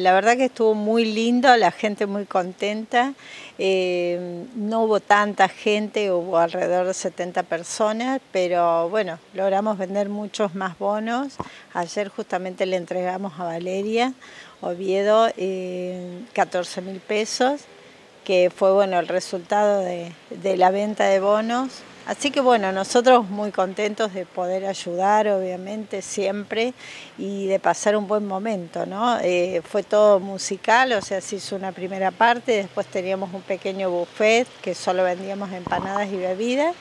La verdad que estuvo muy lindo, la gente muy contenta, eh, no hubo tanta gente, hubo alrededor de 70 personas, pero bueno, logramos vender muchos más bonos. Ayer justamente le entregamos a Valeria Oviedo 14 eh, mil pesos, que fue bueno el resultado de la venta de bonos. Así que bueno, nosotros muy contentos de poder ayudar, obviamente, siempre, y de pasar un buen momento, ¿no? Eh, fue todo musical, o sea, se hizo una primera parte, después teníamos un pequeño buffet que solo vendíamos empanadas y bebidas,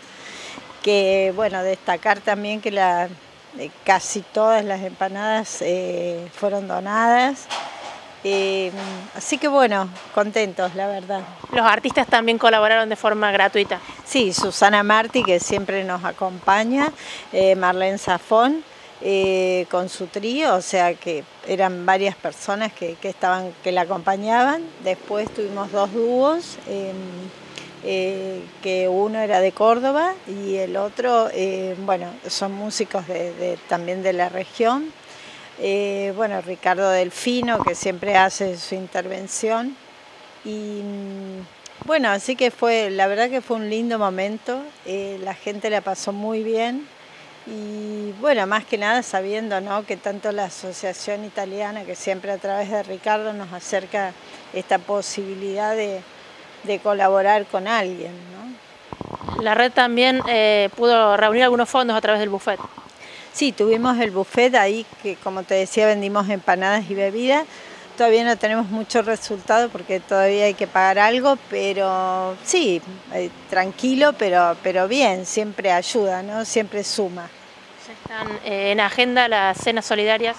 que bueno, destacar también que eh, casi todas las empanadas eh, fueron donadas. Eh, así que bueno, contentos, la verdad. ¿Los artistas también colaboraron de forma gratuita? Sí, Susana Martí, que siempre nos acompaña, eh, Marlene Zafón, eh, con su trío, o sea que eran varias personas que, estaban, que la acompañaban. Después tuvimos dos dúos, que uno era de Córdoba y el otro, bueno, son músicos también de la región. Eh, bueno, Ricardo Delfino, que siempre hace su intervención. Y mm, bueno, así que fue, la verdad que fue un lindo momento, eh, la gente la pasó muy bien. Y bueno, más que nada sabiendo ¿no? que tanto la Asociación Italiana, que siempre a través de Ricardo nos acerca esta posibilidad de, colaborar con alguien. La red también eh, pudo reunir algunos fondos a través del buffet. Sí, tuvimos el buffet ahí que como te decía vendimos empanadas y bebidas. Todavía no tenemos mucho resultado porque todavía hay que pagar algo, pero sí, eh, tranquilo, pero, pero bien, siempre ayuda, ¿no? Siempre suma. ¿Ya están eh, en agenda las cenas solidarias?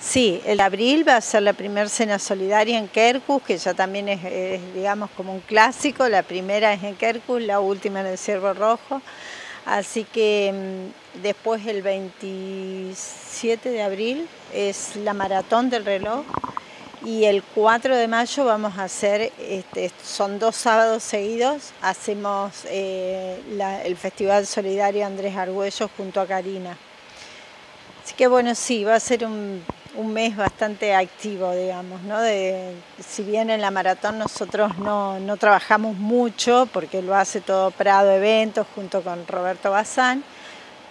Sí, el abril va a ser la primera cena solidaria en Kerkus, que ya también es, es, digamos como un clásico. La primera es en Kerkus, la última en el Ciervo Rojo. Así que mm, después el 27 de abril es la maratón del reloj y el 4 de mayo vamos a hacer, este, son dos sábados seguidos, hacemos eh, el Festival Solidario Andrés Argüello junto a Karina. Así que bueno, sí, va a ser un, un mes bastante activo, digamos, ¿no? Si bien en la maratón nosotros no, no, trabajamos mucho, porque lo hace todo Prado Eventos junto con Roberto Bazán,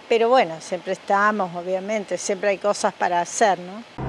pero bueno, siempre estamos, obviamente, siempre hay cosas para hacer, ¿no?